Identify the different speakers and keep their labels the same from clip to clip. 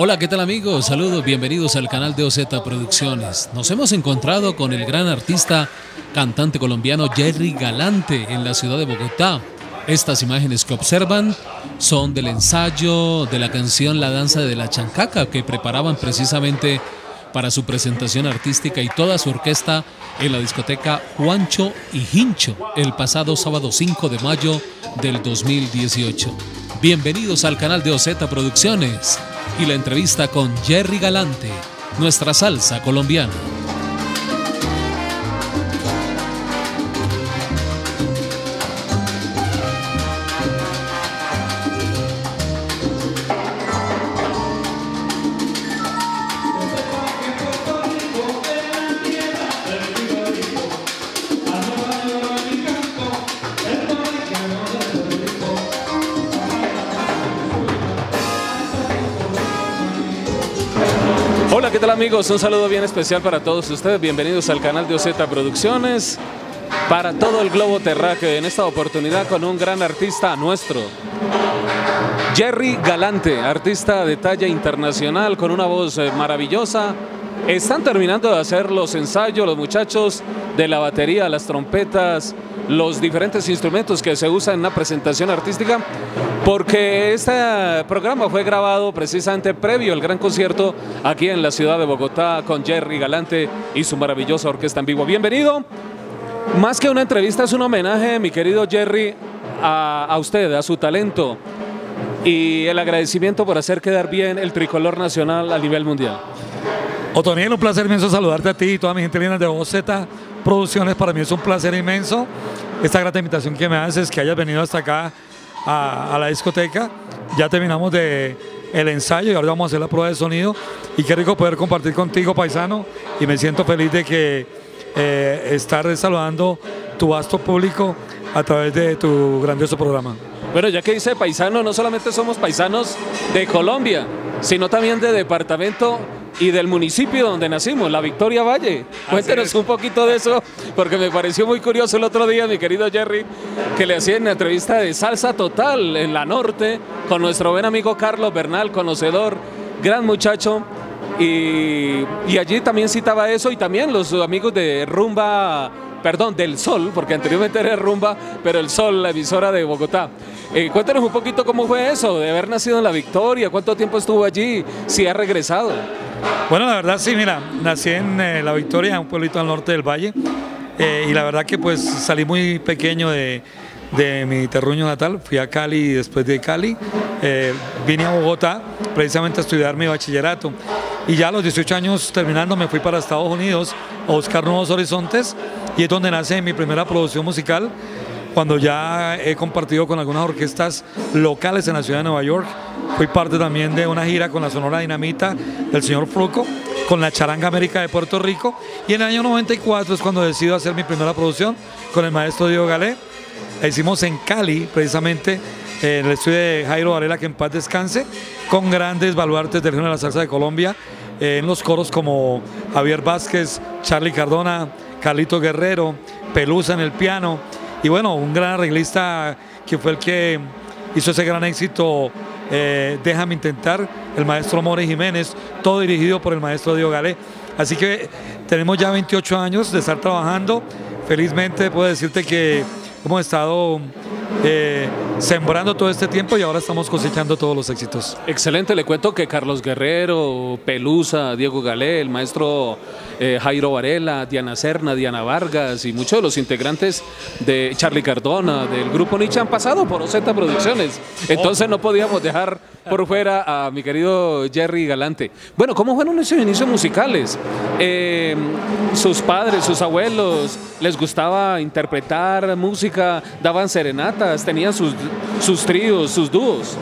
Speaker 1: Hola, ¿qué tal amigos? Saludos, bienvenidos al canal de OZ Producciones. Nos hemos encontrado con el gran artista, cantante colombiano Jerry Galante en la ciudad de Bogotá. Estas imágenes que observan son del ensayo de la canción La Danza de la Chancaca que preparaban precisamente para su presentación artística y toda su orquesta en la discoteca Juancho y Hincho el pasado sábado 5 de mayo del 2018. Bienvenidos al canal de OZ Producciones y la entrevista con Jerry Galante, nuestra salsa colombiana. Hola, ¿qué tal amigos? Un saludo bien especial para todos ustedes. Bienvenidos al canal de OZ Producciones. Para todo el globo terráqueo, en esta oportunidad con un gran artista nuestro. Jerry Galante, artista de talla internacional con una voz eh, maravillosa. Están terminando de hacer los ensayos los muchachos de la batería, las trompetas, los diferentes instrumentos que se usan en una presentación artística, porque este programa fue grabado precisamente previo al gran concierto aquí en la ciudad de Bogotá con Jerry Galante y su maravillosa orquesta en vivo. Bienvenido. Más que una entrevista, es un homenaje, mi querido Jerry, a, usted, a su talento y el agradecimiento por hacer quedar bien el tricolor nacional a nivel mundial.
Speaker 2: Otoniel, un placer inmenso saludarte a ti y toda mi gente linda de OZ Producciones. Para mí es un placer inmenso esta grata invitación que me haces, que hayas venido hasta acá a, la discoteca. Ya terminamos de el ensayo y ahora vamos a hacer la prueba de sonido. Y qué rico poder compartir contigo, paisano. Y me siento feliz de que eh, estar saludando tu vasto público a través de tu grandioso programa.
Speaker 1: Bueno, ya que dice paisano, no solamente somos paisanos de Colombia, sino también de departamento y del municipio donde nacimos, la Victoria Valle. Cuéntenos un poquito de eso, porque me pareció muy curioso el otro día, mi querido Jerry, que le hacía una entrevista de salsa total en la norte con nuestro buen amigo Carlos Bernal, conocedor, gran muchacho. Y, y allí también citaba eso y también los amigos de Rumba perdón, del Sol, porque anteriormente era Rumba, pero el Sol, la emisora de Bogotá. Eh, cuéntanos un poquito cómo fue eso, de haber nacido en La Victoria, cuánto tiempo estuvo allí, si ha regresado.
Speaker 2: Bueno, la verdad sí, mira, nací en eh, La Victoria, un pueblito al norte del valle, eh, y la verdad que pues salí muy pequeño de, mi terruño natal, fui a Cali y después de Cali eh, vine a Bogotá precisamente a estudiar mi bachillerato y ya a los 18 años terminando me fui para Estados Unidos a buscar nuevos horizontes y es donde nace mi primera producción musical cuando ya he compartido con algunas orquestas locales en la ciudad de Nueva York. Fui parte también de una gira con la Sonora Dinamita del señor Fruco, con la Charanga América de Puerto Rico. Y en el año 94 es cuando decido hacer mi primera producción con el maestro Diego Galé. La hicimos en Cali, precisamente, en el estudio de Jairo Varela, que en paz descanse, con grandes baluartes del género de la salsa de Colombia, eh, en los coros como Javier Vázquez, Charlie Cardona, Carlito Guerrero, Pelusa en el piano, y bueno, un gran arreglista que fue el que hizo ese gran éxito, eh, Déjame Intentar, el maestro More Jiménez, todo dirigido por el maestro Diego Galé. Así que tenemos ya 28 años de estar trabajando. Felizmente puedo decirte que hemos estado eh, sembrando todo este tiempo y ahora estamos cosechando todos los éxitos.
Speaker 1: Excelente, le cuento que Carlos Guerrero, Pelusa, Diego Galé, el maestro eh, Jairo Varela, Diana Serna, Diana Vargas y muchos de los integrantes de Charlie Cardona, del grupo Nietzsche han pasado por OZ Producciones. Entonces no podíamos dejar por fuera a mi querido Jerry Galante. Bueno, ¿cómo fueron esos inicios musicales? Eh, sus padres, sus abuelos, ¿les gustaba interpretar música? ¿Daban serenatas? ¿Tenían sus, sus tríos, sus dúos?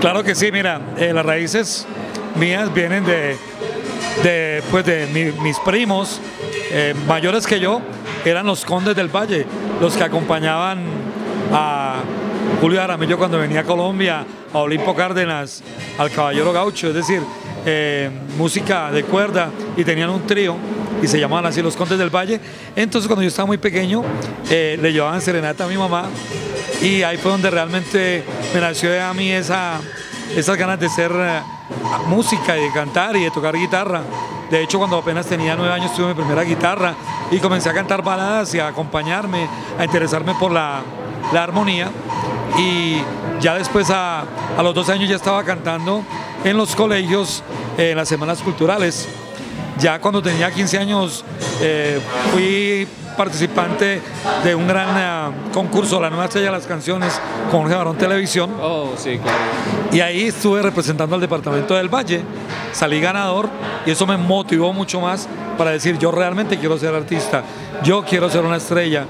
Speaker 2: Claro que sí, mira, eh, las raíces mías vienen de, de, pues de mi- mis primos eh, mayores que yo, eran los condes del valle, los que acompañaban a Julio Aramillo cuando venía a Colombia, a Olimpo Cárdenas, al Caballero Gaucho, es decir, eh, música de cuerda y tenían un trío y se llamaban así los Condes del Valle. Entonces cuando yo estaba muy pequeño le llevaban serenata a mi mamá y ahí fue donde realmente me nació a mí esa, esas ganas de ser eh, música y de cantar y de tocar guitarra. De hecho, cuando apenas tenía nueve años tuve mi primera guitarra y comencé a cantar baladas y a acompañarme, a interesarme por la, la armonía. Y ya después, a, a, los 12 años, ya estaba cantando en los colegios, eh, en las semanas culturales. Ya cuando tenía 15 años, eh, fui participante de un gran uh, concurso, La Nueva Estrella de las Canciones, con Jorge Barón Televisión.
Speaker 1: Oh, sí, claro.
Speaker 2: Y ahí estuve representando al departamento del Valle, salí ganador y eso me motivó mucho más para decir, yo realmente quiero ser artista, yo quiero ser una estrella.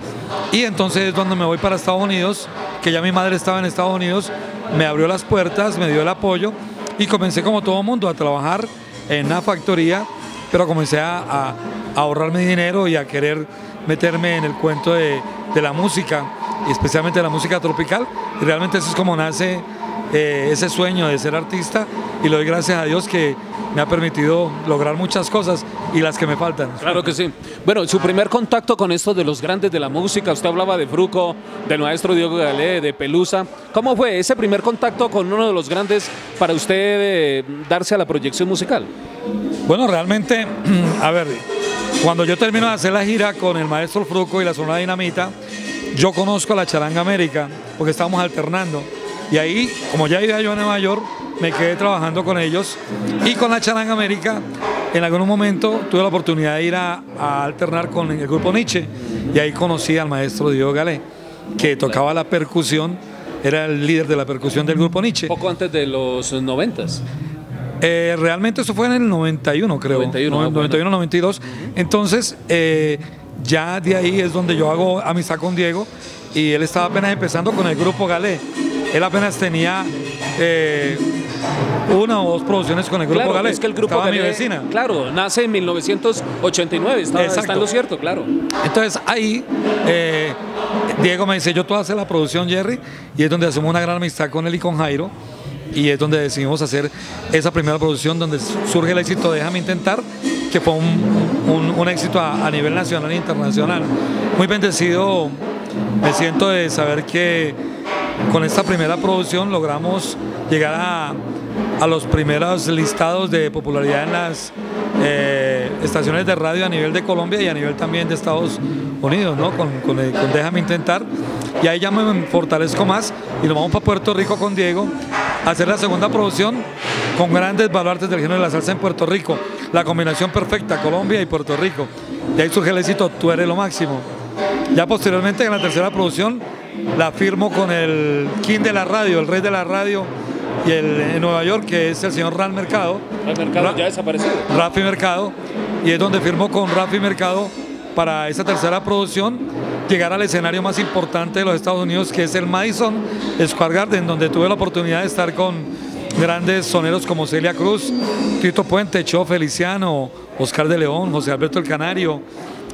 Speaker 2: Y entonces es donde me voy para Estados Unidos, que ya mi madre estaba en Estados Unidos, me abrió las puertas, me dio el apoyo y comencé como todo mundo a trabajar en una factoría, pero comencé a, a, a ahorrarme dinero y a querer meterme en el cuento de, de, la música, y especialmente de la música tropical. Y realmente eso es como nace eh, ese sueño de ser artista y le doy gracias a Dios que me ha permitido lograr muchas cosas y las que me faltan.
Speaker 1: Claro que sí. Bueno, su primer contacto con esto de los grandes de la música, usted hablaba de Fruco, del maestro Diego Galé, de Pelusa. ¿Cómo fue ese primer contacto con uno de los grandes para usted eh, darse a la proyección musical?
Speaker 2: Bueno, realmente, a ver, cuando yo termino de hacer la gira con el maestro Fruco y la Sonora Dinamita, yo conozco a la Charanga América porque estábamos alternando. Y ahí, como ya vivía yo en Nueva York, me quedé trabajando con ellos. Y con la Charanga América, en algún momento tuve la oportunidad de ir a, alternar con el grupo Nietzsche. Y ahí conocí al maestro Diego Galé, que tocaba la percusión, era el líder de la percusión del grupo Nietzsche.
Speaker 1: Poco antes de los noventas.
Speaker 2: Eh, realmente eso fue en el 91, creo.
Speaker 1: 91,
Speaker 2: no, 91 92. Entonces, eh, ya de ahí es donde yo hago amistad con Diego y él estaba apenas empezando con el grupo Galé. Él apenas tenía eh, una o dos producciones con el grupo
Speaker 1: claro,
Speaker 2: Galé.
Speaker 1: Es que el grupo
Speaker 2: estaba
Speaker 1: Galé,
Speaker 2: mi vecina.
Speaker 1: Claro, nace en 1989, está, está en lo cierto, claro.
Speaker 2: Entonces ahí eh, Diego me dice, yo te voy a hacer la producción, Jerry, y es donde hacemos una gran amistad con él y con Jairo y es donde decidimos hacer esa primera producción donde surge el éxito Déjame Intentar, que fue un, un, éxito a, nivel nacional e internacional. Muy bendecido me siento de saber que con esta primera producción logramos llegar a, a los primeros listados de popularidad en las eh, estaciones de radio a nivel de Colombia y a nivel también de Estados Unidos, ¿no? con, con Déjame Intentar. Y ahí ya me fortalezco más y nos vamos para Puerto Rico con Diego a hacer la segunda producción con grandes baluartes del género de la salsa en Puerto Rico. La combinación perfecta, Colombia y Puerto Rico. Y ahí surge el éxito Tú eres lo máximo. Ya posteriormente en la tercera producción la firmo con el king de la radio, el rey de la radio y el en Nueva York, que es el señor Ral Mercado.
Speaker 1: El mercado
Speaker 2: Ra
Speaker 1: ya desaparecido.
Speaker 2: Rafi Mercado. Y es donde firmo con Rafi Mercado para esa tercera producción llegar al escenario más importante de los Estados Unidos, que es el Madison Square Garden, donde tuve la oportunidad de estar con grandes soneros como Celia Cruz, Tito Puente, Cho Feliciano, Oscar de León, José Alberto el Canario,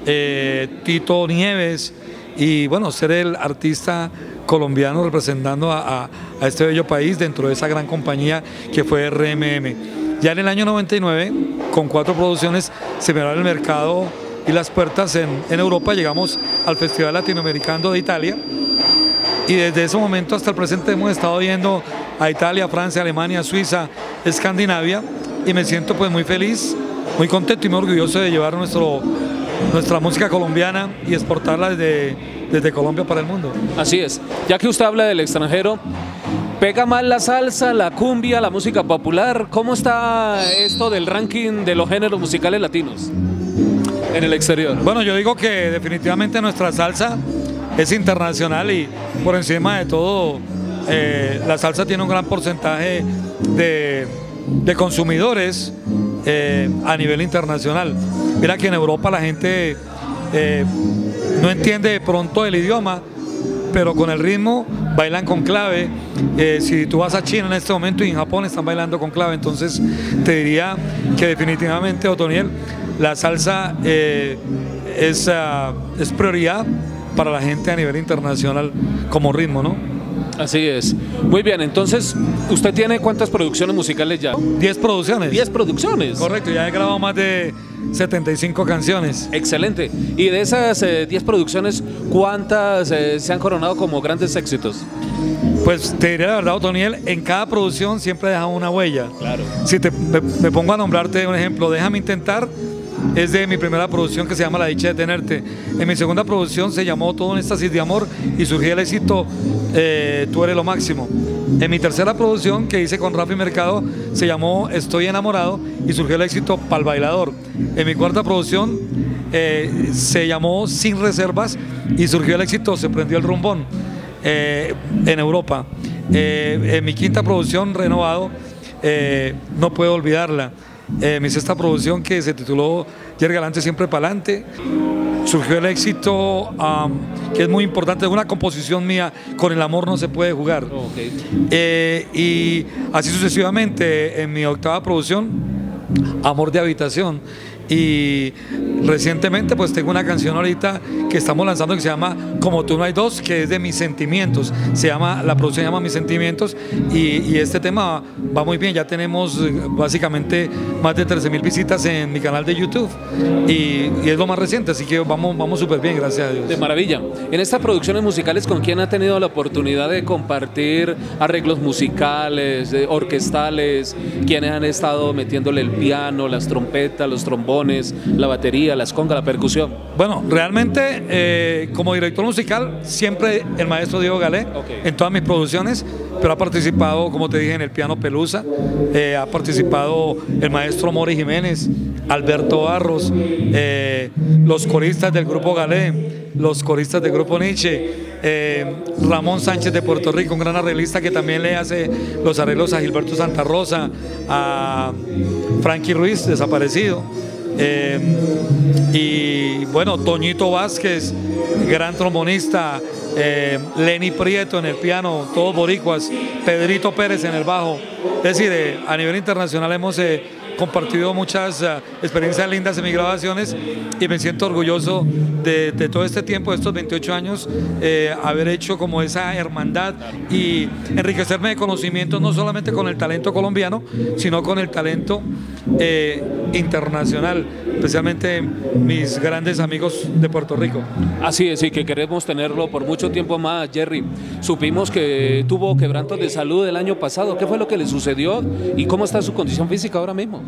Speaker 2: eh, Tito Nieves, y bueno, ser el artista colombiano representando a, a, este bello país dentro de esa gran compañía que fue RMM. Ya en el año 99, con cuatro producciones, se me abre el mercado y las puertas en, en, Europa, llegamos al Festival Latinoamericano de Italia y desde ese momento hasta el presente hemos estado yendo a Italia, Francia, Alemania, Suiza, Escandinavia y me siento pues muy feliz, muy contento y muy orgulloso de llevar nuestro, nuestra música colombiana y exportarla desde, desde Colombia para el mundo.
Speaker 1: Así es, ya que usted habla del extranjero, ¿Pega más la salsa, la cumbia, la música popular? ¿Cómo está esto del ranking de los géneros musicales latinos? En el exterior?
Speaker 2: Bueno, yo digo que definitivamente nuestra salsa es internacional y por encima de todo eh, la salsa tiene un gran porcentaje de, consumidores eh, a nivel internacional. Mira que en Europa la gente eh, no entiende de pronto el idioma, pero con el ritmo bailan con clave. Si tú vas a China en este momento y en Japón están bailando con clave, entonces te diría que definitivamente, Otoniel, la salsa eh, es, uh, es prioridad para la gente a nivel internacional como ritmo, ¿no?
Speaker 1: Así es. Muy bien, entonces, ¿usted tiene cuántas producciones musicales ya?
Speaker 2: 10 producciones.
Speaker 1: 10 producciones.
Speaker 2: Correcto, ya he grabado más de 75 canciones.
Speaker 1: Excelente. Y de esas 10 eh, producciones, ¿cuántas eh, se han coronado como grandes éxitos?
Speaker 2: Pues te diré la verdad, Otoniel, en cada producción siempre deja una huella.
Speaker 1: Claro.
Speaker 2: Si te, me, me pongo a nombrarte un ejemplo, déjame intentar es de mi primera producción que se llama La dicha de tenerte. En mi segunda producción se llamó Todo un éxtasis de amor y surgió el éxito eh, Tú eres lo máximo. En mi tercera producción que hice con Rafi Mercado se llamó Estoy enamorado y surgió el éxito Pal Bailador. En mi cuarta producción eh, se llamó Sin reservas y surgió el éxito Se prendió el rumbón eh, en Europa. en mi quinta producción renovado no puedo olvidarla eh, mi sexta producción que se tituló Yer Galante Siempre Pa'lante. Surgió el éxito que es muy importante, es una composición mía, Con el amor no se puede jugar. Eh, y así sucesivamente, en mi octava producción, Amor de Habitación. Y recientemente pues tengo una canción ahorita que estamos lanzando que se llama Como tú no hay dos, que es de mis sentimientos. Se llama, la producción se llama Mis sentimientos y, este tema va muy bien. Ya tenemos eh, básicamente más de 13 mil visitas en mi canal de YouTube y, es lo más reciente, así que vamos, vamos súper bien, gracias a Dios.
Speaker 1: De maravilla. En estas producciones musicales, ¿con quién ha tenido la oportunidad de compartir arreglos musicales, orquestales? ¿Quiénes han estado metiéndole el piano, las trompetas, los trombones? La batería, las congas, la percusión?
Speaker 2: Bueno, realmente eh, como director musical siempre el maestro Diego Galé en todas mis producciones, pero ha participado, como te dije, en el piano Pelusa, eh, ha participado el maestro Mori Jiménez, Alberto Barros, eh, los coristas del grupo Galé, los coristas del grupo Nietzsche, Ramón Sánchez de Puerto Rico, un gran arreglista que también le hace los arreglos a Gilberto Santa Rosa, a Frankie Ruiz, desaparecido. Eh, y bueno, Toñito Vázquez, gran trombonista, eh, Lenny Prieto en el piano, todos boricuas, Pedrito Pérez en el bajo. Es decir, eh, a nivel internacional hemos compartido muchas experiencias lindas en mis grabaciones y me siento orgulloso de, todo este tiempo, de estos 28 años, haber hecho como esa hermandad y enriquecerme de conocimientos no solamente con el talento colombiano, sino con el talento internacional, especialmente mis grandes amigos de Puerto Rico.
Speaker 1: Así es, y que queremos tenerlo por mucho tiempo más, Jerry. Supimos que tuvo quebrantos de salud el año pasado. ¿Qué fue lo que le sucedió y cómo está su condición física ahora mismo?